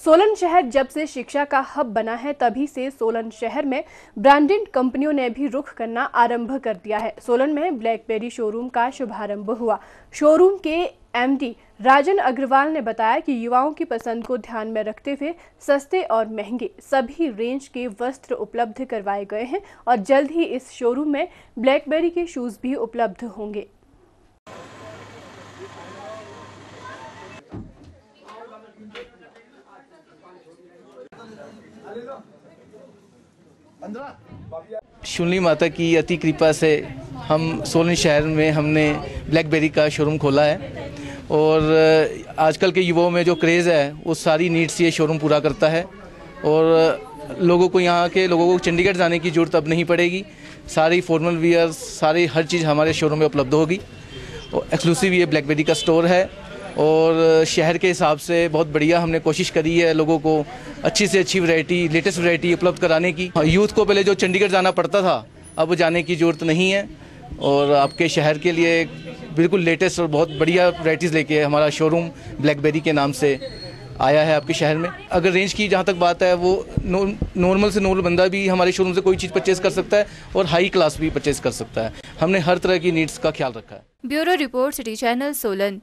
सोलन शहर जब से शिक्षा का हब बना है, तभी से सोलन शहर में ब्रांडेड कंपनियों ने भी रुख करना आरंभ कर दिया है। सोलन में ब्लैकबेरी शोरूम का शुभारंभ हुआ। शोरूम के एमडी राजन अग्रवाल ने बताया कि युवाओं की पसंद को ध्यान में रखते हुए सस्ते और महँगे सभी रेंज के वस्त्र उपलब्ध करवाए गए हैं और जल्द ही इस शोरूम में ब्लैकबेरी के शूज़ भी उपलब्ध होंगे। शुनली माता की अति कृपा से हम सोलन शहर में हमने ब्लैकबेरी का शोरूम खोला है। और आजकल के युवाओं में जो क्रेज़ है, वो सारी नीड्स ये शोरूम पूरा करता है। और लोगों को यहाँ के लोगों को चंडीगढ़ जाने की ज़रूरत अब नहीं पड़ेगी। सारी फॉर्मल वियर सारी हर चीज़ हमारे शोरूम में उपलब्ध होगी। और एक्सक्लूसिव ये ब्लैकबेरी का स्टोर है। और शहर के हिसाब से बहुत बढ़िया हमने कोशिश करी है लोगों को अच्छी से अच्छी वैरायटी लेटेस्ट वैरायटी उपलब्ध कराने की। यूथ को पहले जो चंडीगढ़ जाना पड़ता था, अब जाने की ज़रूरत नहीं है। और आपके शहर के लिए बिल्कुल लेटेस्ट और बहुत बढ़िया वैरायटीज़ लेके हमारा शोरूम ब्लैकबेरी के नाम से आया है आपके शहर में। अगर रेंज की जहाँ तक बात है, वो नॉर्मल से नॉर्मल बंदा भी हमारे शोरूम से कोई चीज़ परचेज़ कर सकता है और हाई क्लास भी परचेज़ कर सकता है। हमने हर तरह की नीड्स का ख्याल रखा है। Bureau report, city channel, Solan.